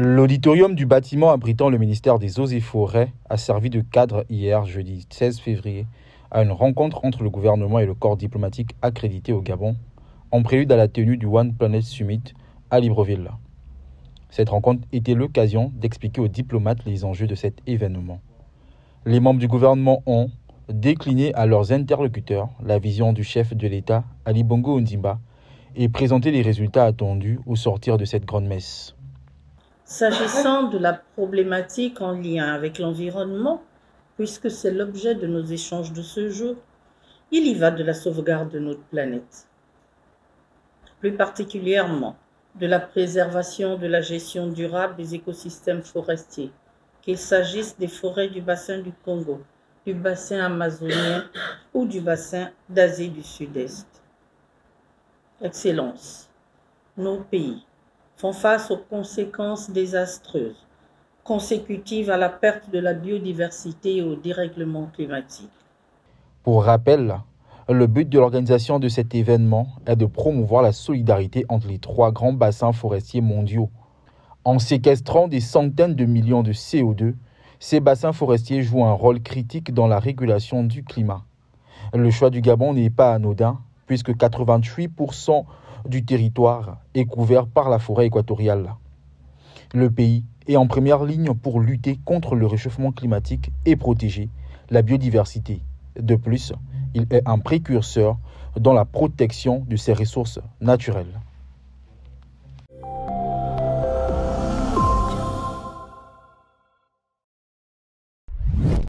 L'auditorium du bâtiment abritant le ministère des Eaux et Forêts a servi de cadre hier, jeudi 16 février, à une rencontre entre le gouvernement et le corps diplomatique accrédité au Gabon, en prélude à la tenue du One Planet Summit à Libreville. Cette rencontre était l'occasion d'expliquer aux diplomates les enjeux de cet événement. Les membres du gouvernement ont décliné à leurs interlocuteurs la vision du chef de l'État, Ali Bongo Ondimba, et présenté les résultats attendus au sortir de cette grande messe. S'agissant de la problématique en lien avec l'environnement, puisque c'est l'objet de nos échanges de ce jour, il y va de la sauvegarde de notre planète. Plus particulièrement, de la préservation de la gestion durable des écosystèmes forestiers, qu'il s'agisse des forêts du bassin du Congo, du bassin amazonien ou du bassin d'Asie du Sud-Est. Excellence, nos pays font face aux conséquences désastreuses consécutives à la perte de la biodiversité et au dérèglement climatique. Pour rappel, le but de l'organisation de cet événement est de promouvoir la solidarité entre les trois grands bassins forestiers mondiaux. En séquestrant des centaines de millions de CO2, ces bassins forestiers jouent un rôle critique dans la régulation du climat. Le choix du Gabon n'est pas anodin, puisque 88% du territoire est couvert par la forêt équatoriale. Le pays est en première ligne pour lutter contre le réchauffement climatique et protéger la biodiversité. De plus, il est un précurseur dans la protection de ses ressources naturelles.